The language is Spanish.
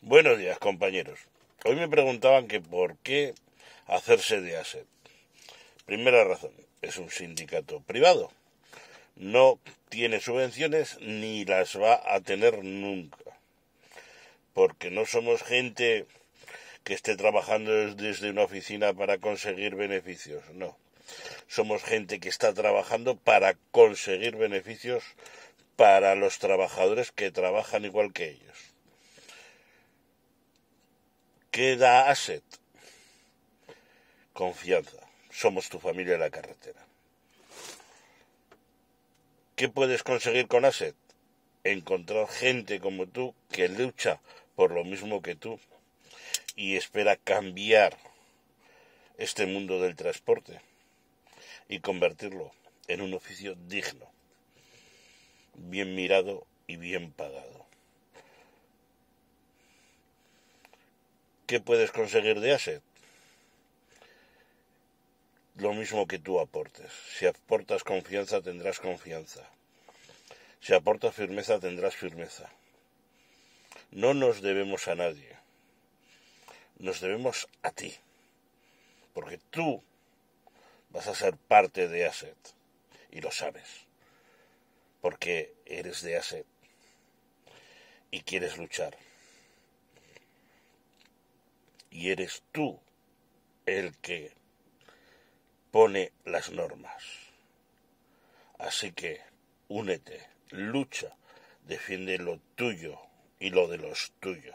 Buenos días, compañeros. Hoy me preguntaban que por qué hacerse de ASET. Primera razón, es un sindicato privado. No tiene subvenciones ni las va a tener nunca. Porque no somos gente que esté trabajando desde una oficina para conseguir beneficios, no. Somos gente que está trabajando para conseguir beneficios para los trabajadores que trabajan igual que ellos. ¿Qué da Asset? Confianza. Somos tu familia en la carretera. ¿Qué puedes conseguir con Asset? Encontrar gente como tú que lucha por lo mismo que tú y espera cambiar este mundo del transporte y convertirlo en un oficio digno, bien mirado y bien pagado. ¿Qué puedes conseguir de Asset? Lo mismo que tú aportes. Si aportas confianza, tendrás confianza. Si aportas firmeza, tendrás firmeza. No nos debemos a nadie. Nos debemos a ti. Porque tú vas a ser parte de Asset. Y lo sabes. Porque eres de Asset. Y quieres luchar y eres tú el que pone las normas. Así que únete, lucha, defiende lo tuyo y lo de los tuyos.